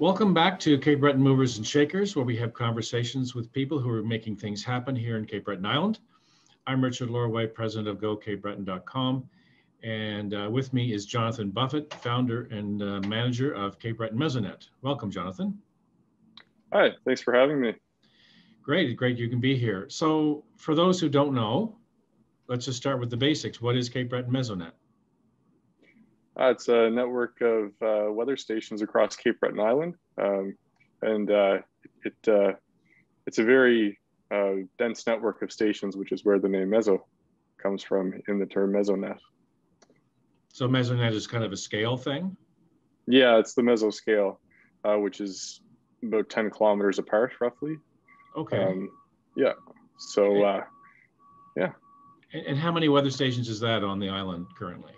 Welcome back to Cape Breton Movers and Shakers, where we have conversations with people who are making things happen here in Cape Breton Island. I'm Richard Lorway, president of GoCapeBreton.com, and uh, with me is Jonathan Buffett, founder and uh, manager of Cape Breton Mesonet. Welcome, Jonathan. Hi, thanks for having me. Great, great you can be here. So, for those who don't know, let's just start with the basics. What is Cape Breton Mesonet? Uh, it's a network of uh, weather stations across Cape Breton Island, um, and uh, it uh, it's a very uh, dense network of stations, which is where the name Meso comes from in the term mesonet. So mesonet is kind of a scale thing. Yeah, it's the mesoscale, uh, which is about ten kilometers apart, roughly. Okay. Um, yeah. So, yeah. And how many weather stations is that on the island currently?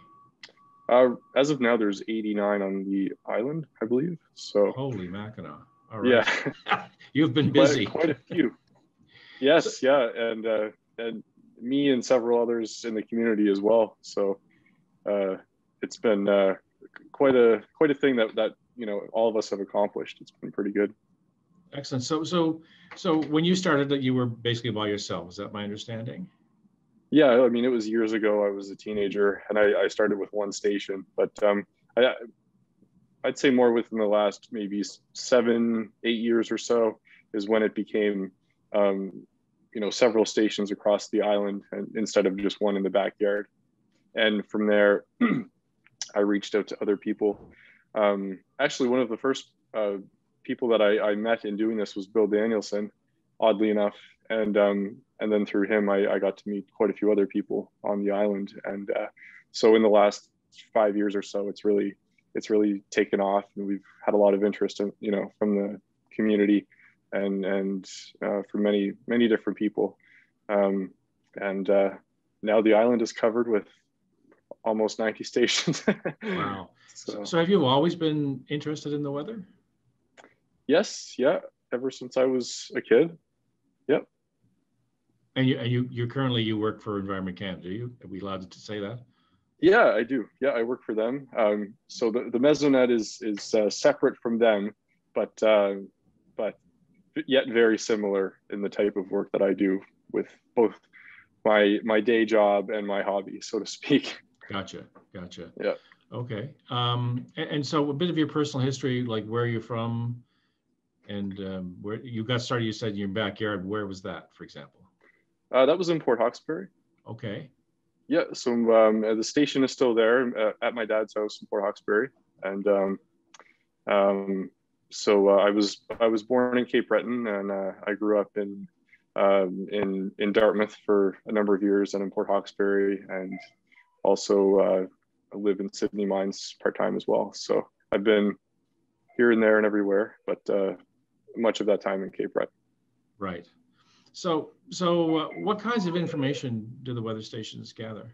Uh, as of now, there's 89 on the island, I believe. So holy Mackinac! All right. Yeah, you've been busy. Quite, quite a few. Yes, yeah, and uh, and me and several others in the community as well. So uh, it's been uh, quite a quite a thing that that you know all of us have accomplished. It's been pretty good. Excellent. So so so when you started, that you were basically by yourself. Is that my understanding? Yeah, I mean, it was years ago. I was a teenager, and I, I started with one station. But um, I, I'd say more within the last maybe seven, eight years or so is when it became, um, you know, several stations across the island, and instead of just one in the backyard. And from there, I reached out to other people. Um, actually, one of the first uh, people that I, I, met in doing this was Bill Danielson, oddly enough, and um, and then through him, I, I got to meet quite a few other people on the island. And uh, so in the last five years or so, it's really it's really taken off, and we've had a lot of interest, in, you know, from the community and and uh, from many many different people. Um, and uh, now the island is covered with almost 90 stations. wow. So, so have you always been interested in the weather? Yes, yeah, ever since I was a kid. And you, and you, you currently you work for Environment Canada, do you? Are we allowed to say that? Yeah, I do. Yeah, I work for them. Um, so the, the Mesonet is is uh, separate from them, but uh, but yet very similar in the type of work that I do with both my my day job and my hobby, so to speak. Gotcha, gotcha. Yeah. Okay. Um, and, and so a bit of your personal history, like where are you from, and um, where you got started? You said in your backyard. Where was that, for example? Uh, that was in Port Hawkesbury. Okay. Yeah, so um, the station is still there uh, at my dad's house in Port Hawkesbury, and um, um, so uh, I was I was born in Cape Breton, and uh, I grew up in um, in in Dartmouth for a number of years, and in Port Hawkesbury, and also uh, live in Sydney Mines part time as well. So I've been here and there and everywhere, but uh, much of that time in Cape Breton. Right. So, so uh, what kinds of information do the weather stations gather?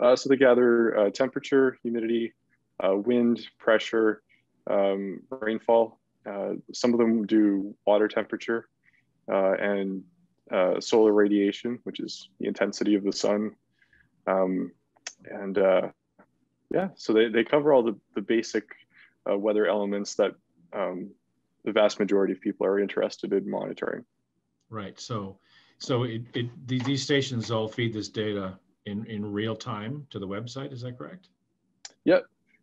Uh, so they gather uh, temperature, humidity, uh, wind, pressure, um, rainfall. Uh, some of them do water temperature uh, and solar radiation, which is the intensity of the sun. Um, and yeah, so they, they cover all the, the basic weather elements that um, the vast majority of people are interested in monitoring. Right. So, so it, it these stations all feed this data in in real time to the website. Is that correct? Yeah.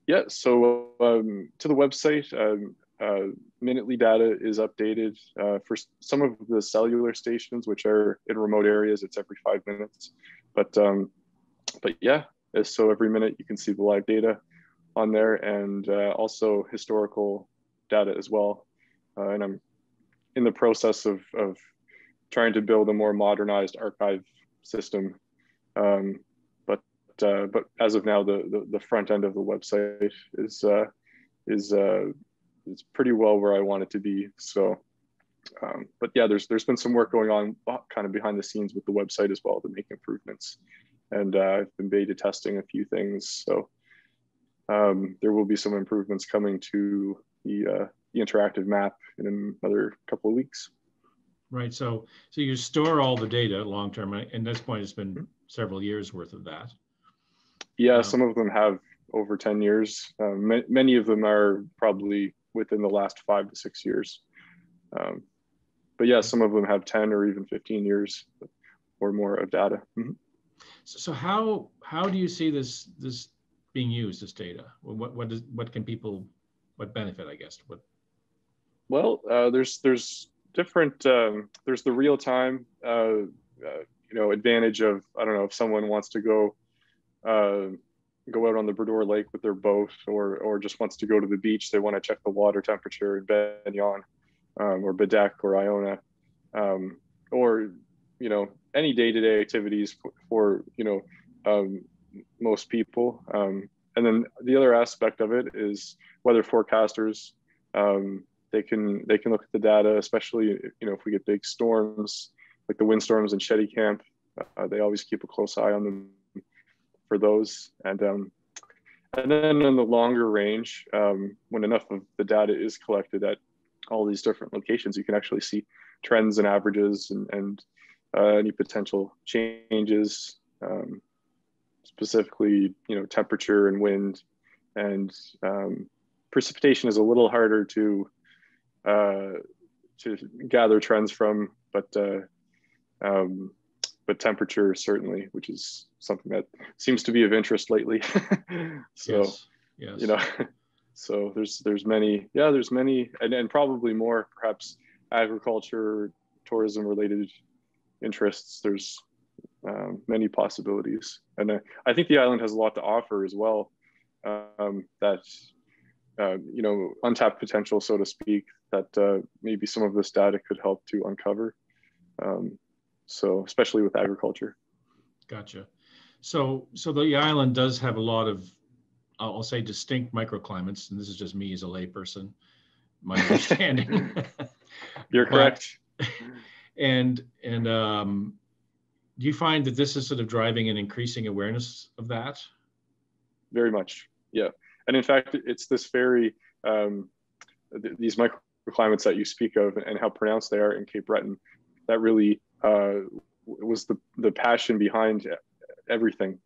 Yeah. So um, to the website, um, uh, minutely data is updated uh, for some of the cellular stations, which are in remote areas. It's every five minutes, but um, but yeah. So every minute you can see the live data on there, and uh, also historical data as well. Uh, and I'm in the process of of trying to build a more modernized archive system. Um, but uh, but as of now, the, the, the front end of the website is uh, is uh, is pretty well where I want it to be. So, um, but yeah, there's there's been some work going on kind of behind the scenes with the website as well to make improvements, and uh, I've been beta testing a few things. So um, there will be some improvements coming to the uh, the interactive map in another couple of weeks right? So, so you store all the data long term, and at this point, it's been several years worth of that. Yeah, um, some of them have over 10 years. Uh, many of them are probably within the last five to six years. Um, but yeah, some of them have 10 or even 15 years or more of data. Mm-hmm. So, so, how how do you see this this being used this data? What what is what can people what benefit I guess what? Well, uh, there's there's different um, there's the real time uh, uh, you know advantage of I don't know if someone wants to go uh, go out on the Bras d'Or Lake with their boat or or just wants to go to the beach they want to check the water temperature in Ben Eoin um, or Baddeck or Iona. Um, or you know any day-to-day activities for, for you know um, most people. Um, and then the other aspect of it is weather forecasters um, they can they can look at the data especially you know if we get big storms like the windstorms in Chéticamp uh, they always keep a close eye on them for those. And um, and then in the longer range um, when enough of the data is collected at all these different locations you can actually see trends and averages and, and uh, any potential changes, um, specifically, you know, temperature and wind, and um, precipitation is a little harder to uh, to gather trends from, but uh, um, but temperature certainly, which is something that seems to be of interest lately. so, yes. Yes. you know, so there's there's many, yeah, there's many, and, and probably more perhaps agriculture, tourism related interests. There's um, many possibilities, and uh, I think the island has a lot to offer as well. Um, that uh, you know, untapped potential, so to speak, that uh, maybe some of this data could help to uncover. Um, so, especially with agriculture. Gotcha. So, so the island does have a lot of, I'll say, distinct microclimates, and this is just me as a layperson, my understanding. You're correct. and and um, do you find that this is sort of driving an increasing awareness of that? Very much, yeah. And in fact, it's this very um, th- these microclimates that you speak of and how pronounced they are in Cape Breton that really uh, was the the passion behind everything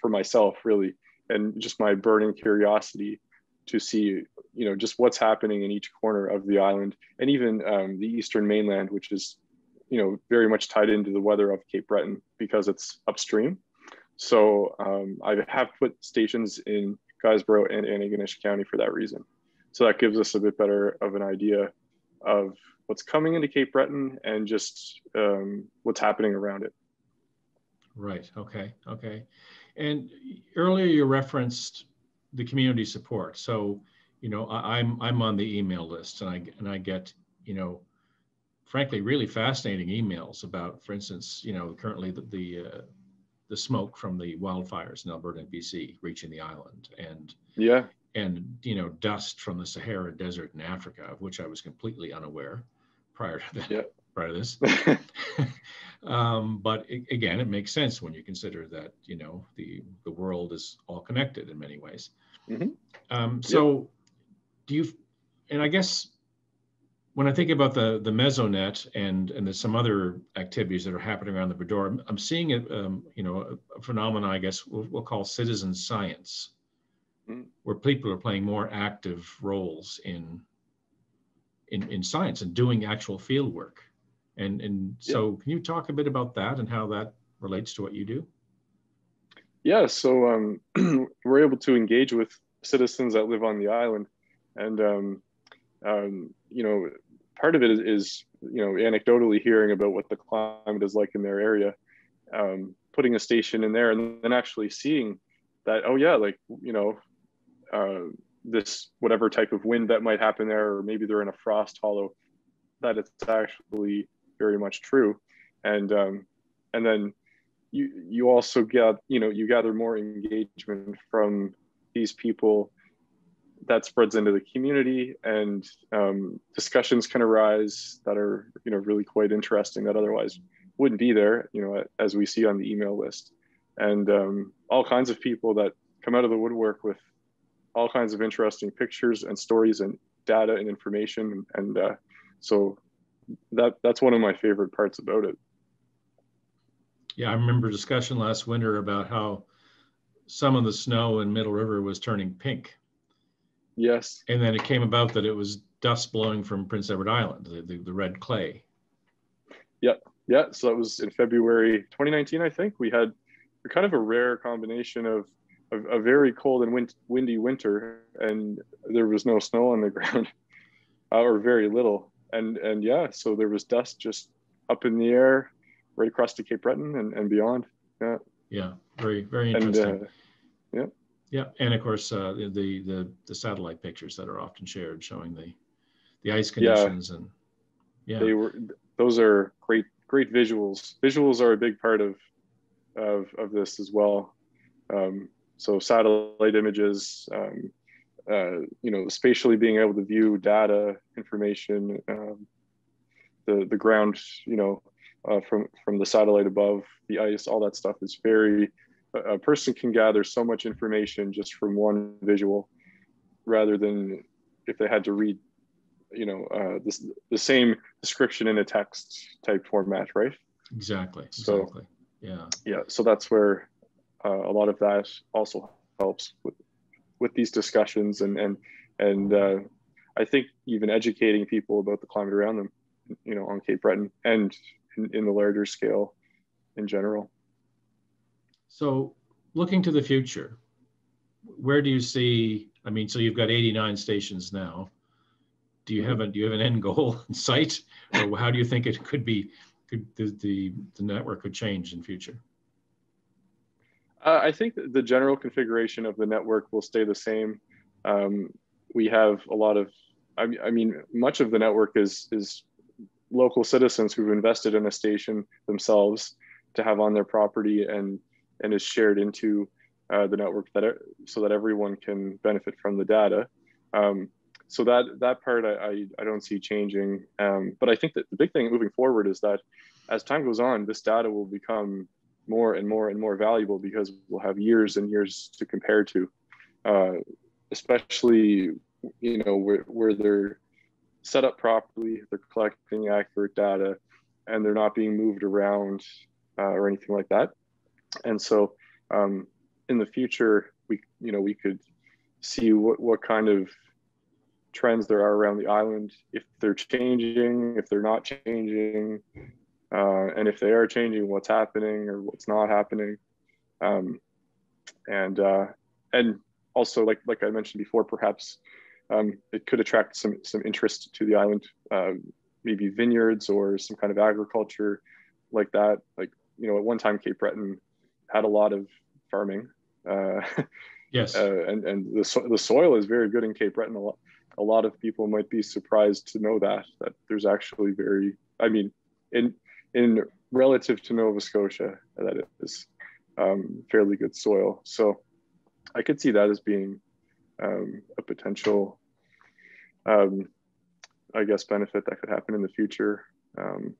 for myself, really, and just my burning curiosity to see you know just what's happening in each corner of the island and even um, the eastern mainland which is you know very much tied into the weather of cape breton because it's upstream. So um, i have put stations in guysborough and antigonish county for that reason so that gives us a bit better of an idea of what's coming into cape breton and just um, what's happening around it. Right. Okay. Okay. And earlier you referenced the community support. So, you know, I, am I'm, I'm on the email list, and I and I get you know, frankly, really fascinating emails about, for instance, you know, currently the the, uh, the smoke from the wildfires in Alberta and BC reaching the island, and yeah, and you know, dust from the Sahara Desert in Africa, of which I was completely unaware prior to that. Yeah. Prior to this, um, but it, again, it makes sense when you consider that you know the the world is all connected in many ways. Mm-hmm. Um, so, yep. do you? And I guess when I think about the the mesonet and and some other activities that are happening around the Bras I'm, I'm seeing a um, you know a, a phenomenon I guess we'll, we'll call citizen science. Where people are playing more active roles in in in science and doing actual field work. And and so, can you talk a bit about that and how that relates to what you do? Yeah, so um, we're able to engage with citizens that live on the island, and um, um, you know, part of it is, is, you know anecdotally hearing about what the climate is like in their area, um, putting a station in there, and then actually seeing that oh yeah, like you know, uh, this whatever type of wind that might happen there, or maybe they're in a frost hollow, that it's actually very much true, and um, and then you you also get you know you gather more engagement from these people that spreads into the community and um, discussions can arise that are you know really quite interesting that otherwise wouldn't be there you know as we see on the email list. And um, all kinds of people that come out of the woodwork with all kinds of interesting pictures and stories and data and information and uh, so that that's one of my favorite parts about it yeah, I remember discussion last winter about how some of the snow in Middle River was turning pink. Yes. And then it came about that it was dust blowing from Prince Edward Island, the, the, the red clay. Yep. Yeah. So that was in February 2019, I think. We had kind of a rare combination of a, a very cold and wind, windy winter, and there was no snow on the ground, uh, or very little. And and yeah, so there was dust just up in the air, right across to Cape Breton and, and beyond. Yeah. Yeah. Very very interesting. And, uh, yeah. Yeah, and of course uh, the the the satellite pictures that are often shared showing the the ice conditions yeah. and yeah, they were those are great great visuals. Visuals are a big part of of of this as well. Um, so satellite images, um, uh, you know, spatially being able to view data, information, um, the the ground, you know, uh, from from the satellite above, the ice, all that stuff is very. A person can gather so much information just from one visual, rather than if they had to read, you know, uh, this, the same description in a text type format, right? Exactly. Exactly. So, yeah. Yeah. So that's where uh, a lot of that also helps with with these discussions and and and uh, I think even educating people about the climate around them, you know, on Cape Breton and in, in the larger scale in general. So, looking to the future, where do you see? I mean, so you've got 89 stations now. Do you have a do you have an end goal in sight, or how do you think it could be? Could the the, the network could change in future? Uh, I think the general configuration of the network will stay the same. Um, we have a lot of, I, I, mean, much of the network is is local citizens who've invested in a station themselves to have on their property and and is shared into uh, the network that so that everyone can benefit from the data. Um, so that that part I, I, I don't see changing. Um, but I think that the big thing moving forward is that as time goes on, this data will become more and more and more valuable because we'll have years and years to compare to, uh, especially you know where, where they're set up properly, they're collecting accurate data, and they're not being moved around uh, or anything like that. And so um, in the future, we you know we could see what what kind of trends there are around the island, if they're changing, if they're not changing, uh, and if they are changing, what's happening or what's not happening, um, and uh, and also like like I mentioned before, perhaps um, it could attract some some interest to the island, uh, maybe vineyards or some kind of agriculture like that. Like you know, at one time Cape Breton had a lot of farming. Uh, yes, uh, and and the so- the soil is very good in Cape Breton. A lot, a lot of people might be surprised to know that that there's actually very. I mean, in in relative to Nova Scotia, that is um, fairly good soil. So I could see that as being um, a potential, um, I guess, benefit that could happen in the future. Um,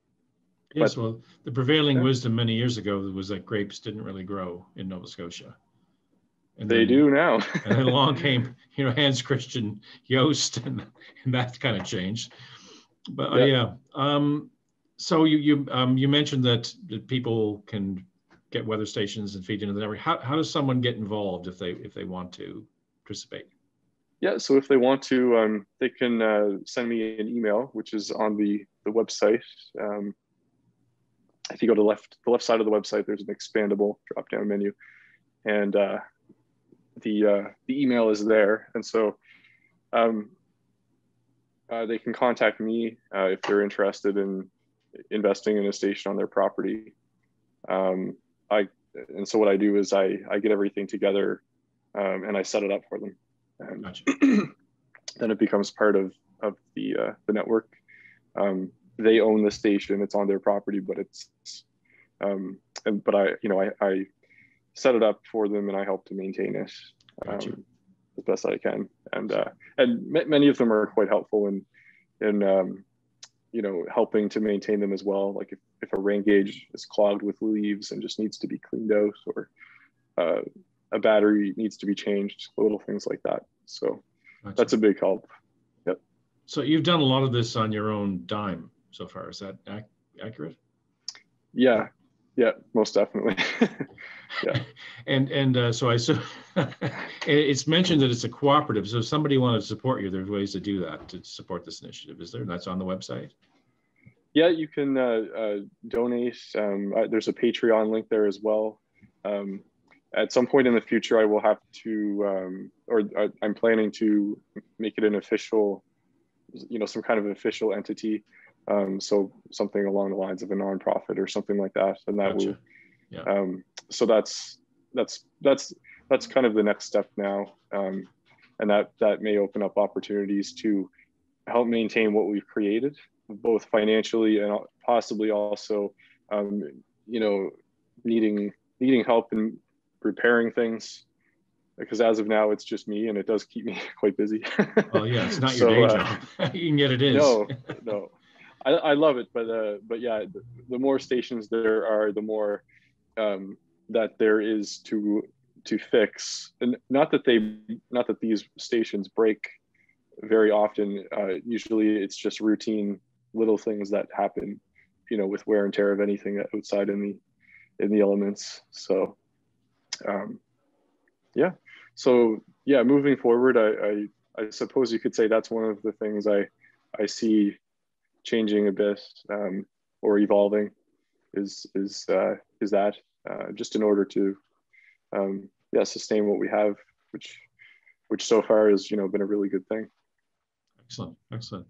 yes, but, well, the prevailing yeah. wisdom many years ago was that grapes didn't really grow in Nova Scotia. And they then, do now. and then along came, you know, Hans Christian Jost, and, and that kind of changed. But uh, yeah, yeah. Um, so you you um, you mentioned that, people can get weather stations and feed into the network. How, how does someone get involved if they if they want to participate? Yeah, so if they want to, um, they can uh, send me an email, which is on the the website. Um, if you go to left the left side of the website, there's an expandable drop down menu, and uh, the uh, the email is there. And so um, uh, they can contact me uh, if they're interested in investing in a station on their property. Um, I and so what I do is I I get everything together um, and I set it up for them. And gotcha. then it becomes part of of the uh, the network. Um, they own the station; it's on their property, but it's um, and but I you know I, I set it up for them and I help to maintain it gotcha. um, as best I can. And uh, and m- many of them are quite helpful in in um, you know, helping to maintain them as well. Like if, if a rain gauge is clogged with leaves and just needs to be cleaned out or uh, a battery needs to be changed, little things like that. So gotcha. that's a big help. Yep. So you've done a lot of this on your own dime so far. Is that ac- accurate? Yeah. Yeah, most definitely. yeah. and and uh, so I so it's mentioned that it's a cooperative. So if somebody wanted to support you, there's ways to do that to support this initiative. Is there? And that's on the website. Yeah, you can uh, uh, donate. Um, uh, there's a Patreon link there as well. Um, at some point in the future, I will have to, um, or uh, I'm planning to make it an official, you know, some kind of official entity. Um, so something along the lines of a nonprofit or something like that, and that gotcha. will. Yeah. Um, so that's that's that's that's kind of the next step now, um, and that that may open up opportunities to help maintain what we've created, both financially and possibly also, um, you know, needing needing help in repairing things. Because as of now it's just me and it does keep me quite busy. Oh yeah it's not your so, day uh, job. And yet it is. No no. I, I love it but uh but yeah the, the more stations there are the more um that there is to to fix. And not that they not that these stations break very often. Uh usually it's just routine little things that happen you know with wear and tear of anything outside in the in the elements. So um, yeah. So yeah moving forward I, I, I suppose you could say that's one of the things i i see changing a bit um, or evolving is is uh, is that uh, just in order to um, yeah sustain what we have which which so far has you know been a really good thing. Excellent excellent.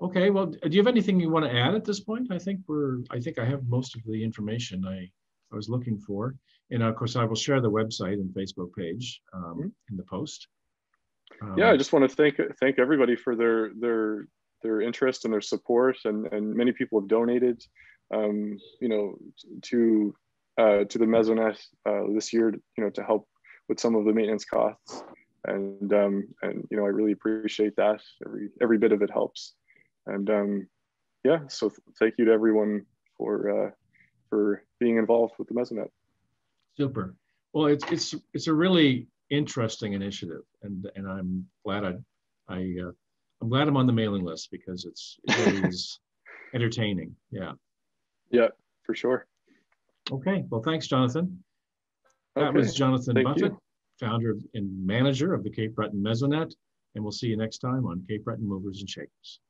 Okay well do you have anything you want to add at this point? I think we're i think i have most of the information i i was looking for. And of course, I will share the website and Facebook page um, mm-hmm. in the post. Um, yeah, I just want to thank thank everybody for their their their interest and their support, and and many people have donated, um, you know, to uh, to the Mesonet uh, this year, you know, to help with some of the maintenance costs, and um, and you know, I really appreciate that. Every every bit of it helps, and um, yeah, so thank you to everyone for uh, for being involved with the Mesonet. Super. Well, it's it's it's a really interesting initiative, and and I'm glad I I uh, I'm glad I'm on the mailing list because it's it is entertaining. Yeah. Yeah, for sure. Okay. Well, thanks, Jonathan. That okay. was Jonathan Thank Buffett, you. founder and manager of the Cape Breton Mesonet, and we'll see you next time on Cape Breton Movers and Shakers.